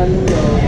done uh,